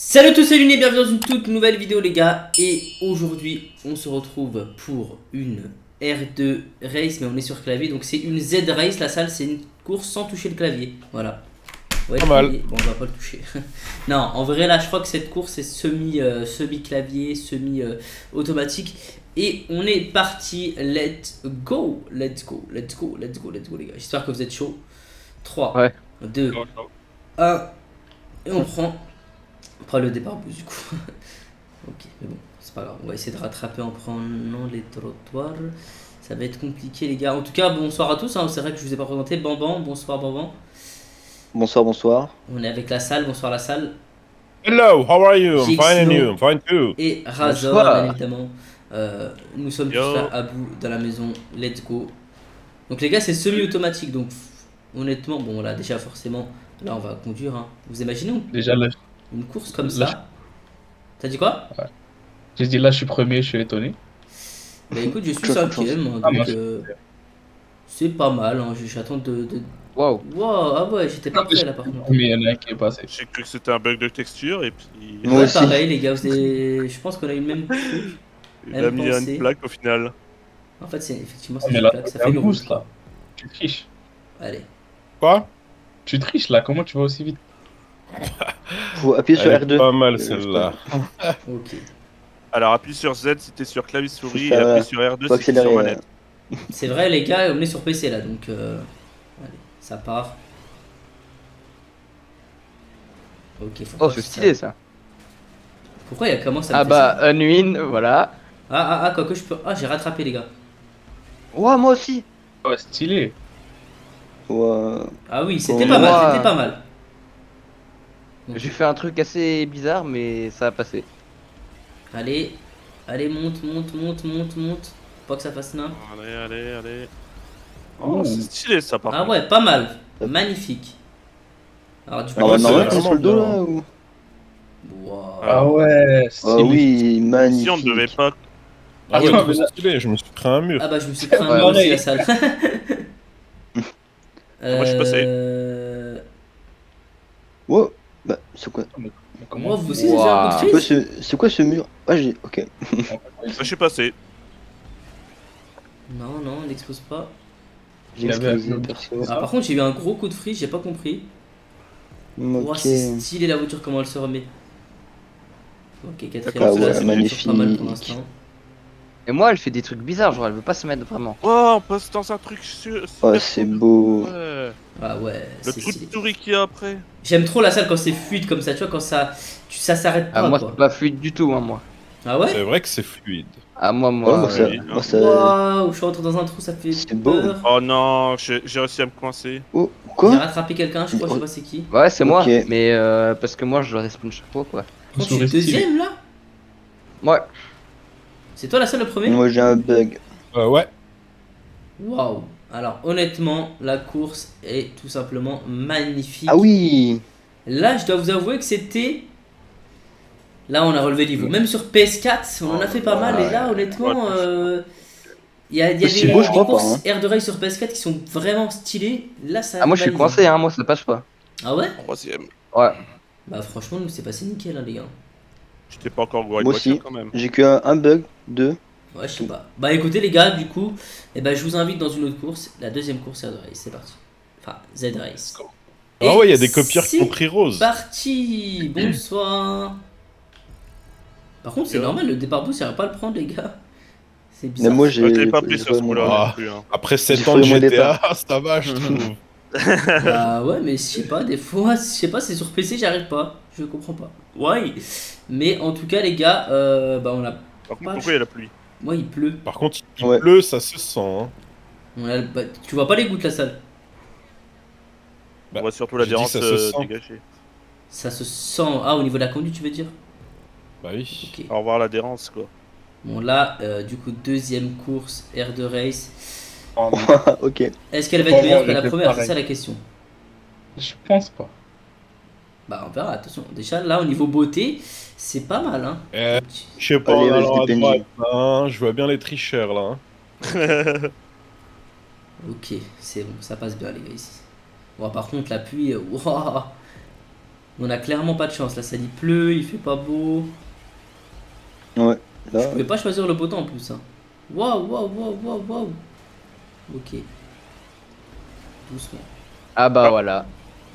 Salut à tous, salut et bienvenue dans une toute nouvelle vidéo les gars. Et aujourd'hui on se retrouve pour une R2 race mais on est sur clavier donc c'est une Z race. La salle c'est une course sans toucher le clavier. Voilà. Ouais, Pas mal. Bon on va pas le toucher. Non en vrai là je crois que cette course est semi, euh, semi clavier, semi euh, automatique Et on est parti, let's go Let's go, let's go, let's go, let's go les gars. J'espère que vous êtes chaud. 3, 2, 1 Et on prend pas le départ boost du coup. ok, mais bon, c'est pas grave. On va essayer de rattraper en prenant les trottoirs. Ça va être compliqué les gars. En tout cas, bonsoir à tous. Hein. C'est vrai que je vous ai pas présenté. Bamban, bonsoir Bamban. Bonsoir, bonsoir. On est avec la salle. Bonsoir la salle. Hello, how are you? I'm fine and you? I'm fine too. Et Razor, bien évidemment. Euh, nous sommes tous là à bout dans la maison. Let's go. Donc les gars, c'est semi-automatique. Donc honnêtement, bon là déjà forcément, là on va conduire. Hein. Vous imaginez Déjà là, une course comme ça. T'as dit quoi? Ouais. J'ai dit là, je suis premier, je suis étonné. Bah écoute, je suis cinquième, donc ah, euh, c'est pas mal. Hein. J'attends de, de... Waouh. Wow, ah ouais, j'étais pas prêt là par contre. Mais il y en a qui est passé. J'ai cru que c'était un bug de texture et puis. Moi ouais, pareil, les gars, je pense qu'on a eu le même truc. Il a mis une plaque au final. En fait, c'est effectivement c'est une là, plaque, ça fait une boost là. Tu triches. Allez. Quoi? Tu triches là, comment tu vas aussi vite? Faut appuyer sur R2. Pas mal celle-là. ok. Alors appuie sur Z si t'es sur clavier souris et appuie sur R2 si t'es sur manette. C'est vrai les gars, on est sur PC là donc euh... allez, ça part. Ok, faut Oh, c'est stylé ça. Pourquoi il y a comment ça Ah bah, un win, voilà. Ah ah ah, quoi que je peux. Ah, j'ai rattrapé les gars. Ouais, moi aussi. Oh, stylé. Ouais. Ah oui, c'était pas mal, c'était pas mal. J'ai fait un truc assez bizarre, mais ça a passé. Allez, allez, monte, monte, monte, monte, monte. Pas que ça fasse n'importe. Allez, allez, allez. Oh, c'est stylé ça par Ah ouais, pas mal. Magnifique. Alors du coup, ah, non, sur le dos là ou? Wow. Ah ouais, Ah oui, magnifique. Si on ne devait pas. Ah, ouais, c'est stylé, je me suis pris un mur. Ah bah je me suis pris un mur aussi la salle. Moi je suis passé. Wow. Bah, c'est quoi mais, Comment vous aussi, wow. C'est quoi, ce mur Ah, j'ai. Ok. je suis passé. Non, non, il n'explose pas. J'ai ah, par contre, j'ai eu un gros coup de frise, j'ai pas compris. Ok. c'est stylé la voiture, comment elle se remet. Ok, quatrième ah, ouais, magnifique. Pas mal pour et moi, elle fait des trucs bizarres, genre elle veut pas se mettre vraiment. Oh, on passe dans un truc sur. Oh, c'est beau. Ouais. Ah ouais. Le truc de touris qu'il y a après. J'aime trop la salle quand c'est fluide comme ça, tu vois, quand ça, tu, ça s'arrête pas. Ah, moi, c'est pas fluide du tout, hein, moi. Ah ouais? C'est vrai que c'est fluide. Ah, moi, moi. Oh, ça, moi ça... Waouh, je suis rentré dans un trou, ça fait. C'est beau. Oh non, j'ai réussi à me coincer. Oh, quoi? J'ai rattrapé quelqu'un, je crois, je sais pas c'est qui. Ouais, c'est moi, mais euh, parce que moi je dois respawn chaque fois, quoi. Oh, tu es deuxième là Ouais. C'est toi la seule le premier? Moi j'ai un bug. Euh, ouais. Waouh. Alors honnêtement, la course est tout simplement magnifique. Ah oui Là, je dois vous avouer que c'était... Là, on a relevé le niveau. Même sur PS4, on en a fait pas mal. Et là, honnêtement, euh, il y a, y a des, beau, des courses pas, hein. Air de Rail sur PS4 qui sont vraiment stylées. Là, ça. Ah, moi, je suis coincé, hein. Moi, ça passe pas. Ah ouais? Troisième. Ouais. Bah, franchement, nous, c'est passé nickel, hein, les gars. J'étais pas encore Moi aussi, j'ai que un, un, bug, deux. Ouais, je sais pas. Bah écoutez les gars, du coup, eh ben, je vous invite dans une autre course, la deuxième course de Race, c'est parti. Enfin, Z Race. Ah ouais, il y a des copieurs qui ont pris rose. parti Bonsoir Par contre, c'est normal, le départ boost, il va pas le prendre, les gars. C'est bizarre. Mais moi, j'ai pas pris ce coup-là. Hein. Après 7 ans de GTA, ça va, je trouve. bah ouais, mais je sais pas, des fois, je sais pas, c'est sur PC, j'arrive pas. Je comprends pas. Ouais. Mais en tout cas, les gars, euh, bah on a. Par contre, pourquoi il y a la pluie? Moi, il pleut. Par contre, il pleut, ça se sent. Hein. bah, tu vois pas les gouttes, la salle bah, On voit surtout l'adhérence euh, dégagée. Ça se sent. Ah, au niveau de la conduite, tu veux dire? Bah oui. Au revoir l'adhérence, quoi. Bon, là, euh, du coup, deuxième course, r de race. ok. Est-ce qu'elle va être meilleure que la première? C'est ça la question. Je pense pas. Bah on verra, attention. Déjà là au niveau beauté, c'est pas mal hein. Eh, je sais pas, hein, je vois bien les tricheurs là. Hein. ok, c'est bon, ça passe bien les gars ici. Bon, par contre la pluie, wow. On a clairement pas de chance. Là, ça dit pleut, il fait pas beau. Ouais. Je Là, pouvais pas choisir le beau temps en plus. Hein. Waouh, waouh, waouh, waouh, waouh. Ok. Doucement. Ah bah Ah. voilà.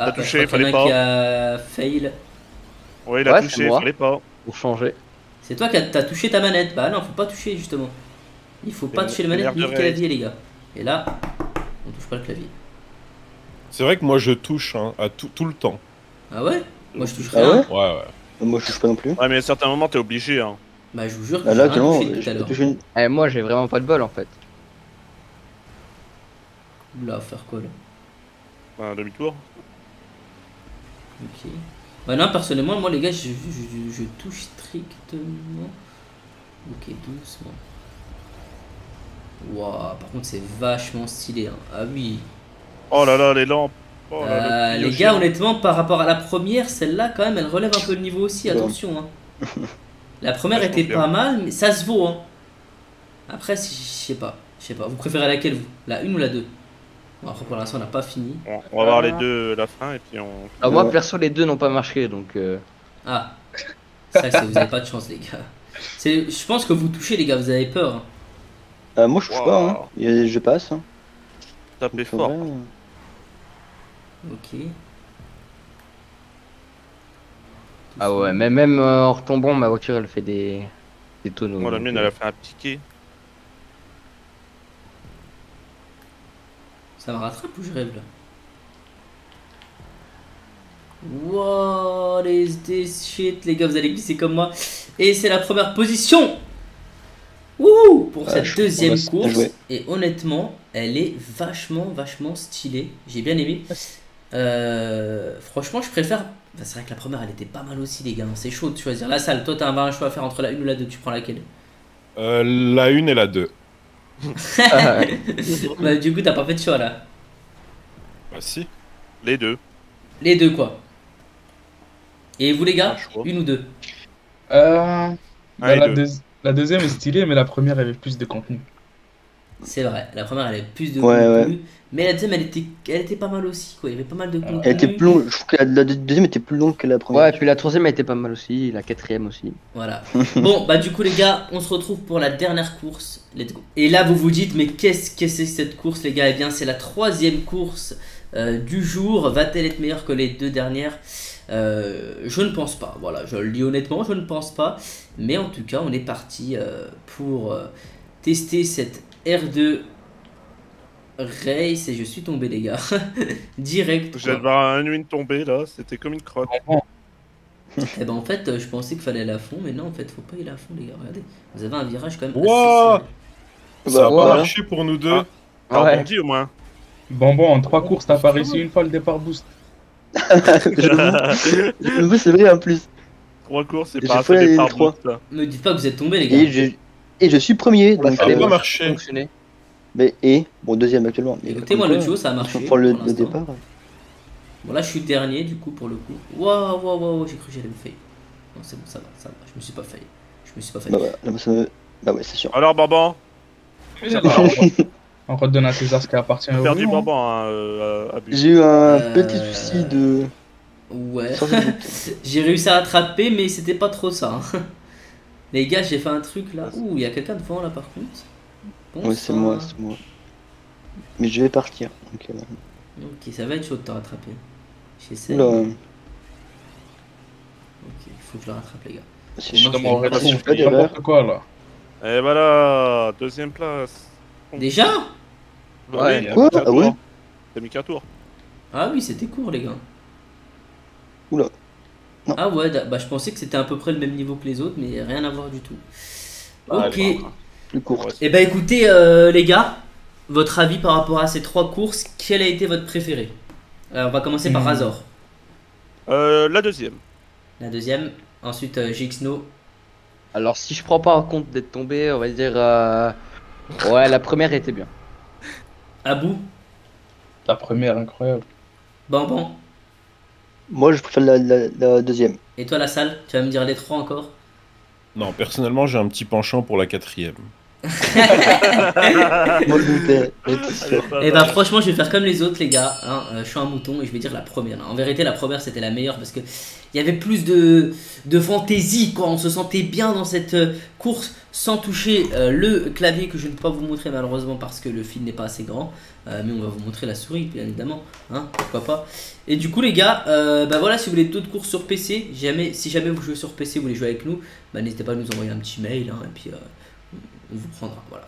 Ah, T'as bah, touché, fallait qui a fail. Ouais, il a Ouais, c'est touché, fallait pas. Pour changer. C'est toi qui as t'as touché ta manette. Bah non, faut pas toucher justement. Il faut pas toucher la manette ni le clavier, les gars. Et là, on touche pas le clavier. C'est vrai que moi je touche hein, à tout, tout le temps. Ah ouais? Moi je touche Ah rien. ouais? Ouais, ouais. moi je touche pas non plus. Ouais, mais à certains moments, t'es obligé. Hein. Bah je vous jure que Ah, j'ai là, rien touché tout à j'ai l'heure. touché une. Eh, moi j'ai vraiment pas de bol en fait. Oula, faire quoi là? Un demi-tour. Ok. Bah non, personnellement, moi les gars, je, je- je- je touche strictement. Ok, doucement. Waouh, par contre, c'est vachement stylé. hein. Ah oui. Oh là là, les lampes. Oh là là, Euh, le les gars, honnêtement, par rapport à la première, celle-là, quand même, elle relève un peu le niveau aussi. Attention. Hein. La première Ouais, était pas mal, mais ça se vaut. Hein. Après, je sais pas. Je sais pas. Vous préférez laquelle, vous? La une ou la deux? Après, pour l'instant, on n'a pas fini. Bon, on va voir les deux à la fin et puis on. Alors moi perso les deux n'ont pas marché donc euh, Ah, ça, c'est- vous avez pas de chance, les gars. C'est- Je pense que vous touchez, les gars, vous avez peur. hein. Euh, moi je touche Wow. pas, hein. Je passe. Hein. Tapez fort. vrai, euh, Ok. ah ouais même même euh, en retombant ma voiture elle fait des des tonneaux. Moi, la mienne, euh, elle a fait un piqué. Ça me rattrape ou je rêve là What is this shit Les gars, vous allez glisser comme moi. Et c'est la première position Wouh Pour cette deuxième course. Et honnêtement, elle est vachement, vachement stylée. J'ai bien aimé. Euh, franchement, je préfère. Enfin, c'est vrai que la première, elle était pas mal aussi, les gars. Hein. C'est chaud de choisir la salle. Toi, t'as un choix à faire entre la 1 ou la 2. Tu prends laquelle? Euh, la 1 et la 2. bah, Du coup, t'as pas fait de choix là. Bah si. Les deux. Les deux, quoi. Et vous, les gars. Une ou deux Euh, bah, la, deux. la deuxième est stylée, mais la première avait plus de contenu. C'est vrai, la première elle avait plus de Ouais, contenu, mais la deuxième elle était, elle était pas mal aussi, quoi. Il y avait pas mal de contenu. Elle était plus longue. Je trouve que la, la deuxième était plus longue que la première. Ouais et puis la troisième elle était pas mal aussi, la quatrième aussi. Voilà. bon, bah du coup les gars, on se retrouve pour la dernière course. Let's go. Et là vous vous dites, mais qu'est-ce que c'est cette course les gars? Eh bien c'est la troisième course euh, du jour. Va-t-elle être meilleure que les deux dernières? Euh, Je ne pense pas. Voilà, je le dis honnêtement, je ne pense pas. Mais en tout cas, on est parti euh, pour euh, tester cette R2 Race et je suis tombé les gars. Direct. Voir un win tomber là, c'était comme une crotte. Eh ben en fait, euh, je pensais qu'il fallait aller à fond, mais non, en fait, faut pas y aller à fond, les gars. Regardez, vous avez un virage quand même. assez Wow. Ça Bah, a voilà. pas marché pour nous deux. Ah. T'as Ouais. rebondi au moins. Bonbon, en trois courses, t'as pas réussi une fois le départ boost. Je veux, c'est vrai en plus. Trois courses, c'est pas assez les départ trois. boost, là. Me dites pas que vous êtes tombé, les gars. Et je, suis premier. Donc, Ça a pas marché. Fonctionné. mais, et bon, deuxième actuellement. Mais Écoutez, moi, le duo, ça a marché. Pour le, pour le départ. Bon, là, je suis dernier, du coup, pour le coup. Waouh, waouh, waouh, j'ai cru que j'allais me fail. Non, c'est bon, ça va, ça va. Je me suis pas fail. Je me suis pas fail. Bah, ouais, là, ça me- bah ouais, c'est sûr. Alors, Bamban, On redonne à César ce qui appartient au perdu hein. Euh. J'ai eu un Euh, petit souci de. Ouais. j'ai réussi à rattraper, mais c'était pas trop ça. hein. Les gars, j'ai fait un truc là. Ouh, il y a quelqu'un devant là, par contre. Bon Ouais, c'est moi, c'est moi. Mais je vais partir. Donc, euh, Ok, ça va être chaud de te rattraper. J'essaie. oula, Ok, il faut que je le rattrape, les gars. Dans mon je si je fais n'importe d'erreur. quoi là? Et voilà, deuxième place. Déjà? Bah Ouais. Quoi? Ah ouais? T'as mis qu'un tour. Ah oui, c'était court, les gars. Oula. Non. Ah ouais, bah je pensais que c'était à peu près le même niveau que les autres, mais rien à voir du tout. Ah, ok. Plus Et bah écoutez, euh, les gars, votre avis par rapport à ces trois courses, quel a été votre préféré Alors, On va commencer par Hmm. Razor. Euh, la deuxième. La deuxième, ensuite euh, GXNO. Alors si je prends pas en compte d'être tombé, on va dire euh, ouais la première était bien. Abou, La première, incroyable. Bamban. Moi, je préfère la, la, la deuxième. Et toi, la salle Tu vas me dire les trois encore? Non, personnellement, j'ai un petit penchant pour la quatrième. Et bah franchement je vais faire comme les autres les gars, hein, euh, je suis un mouton et je vais dire la première. En vérité la première c'était la meilleure parce que il y avait plus de, de fantaisie quoi, on se sentait bien dans cette euh, course sans toucher euh, le clavier que je ne peux pas vous montrer malheureusement parce que le fil n'est pas assez grand. Euh, mais on va vous montrer la souris bien évidemment, hein, pourquoi pas. Et du coup les gars, euh, bah voilà si vous voulez d'autres courses sur PC, jamais, si jamais vous jouez sur PC, vous voulez jouer avec nous, bah n'hésitez pas à nous envoyer un petit mail hein, et puis euh, on vous prendra, voilà.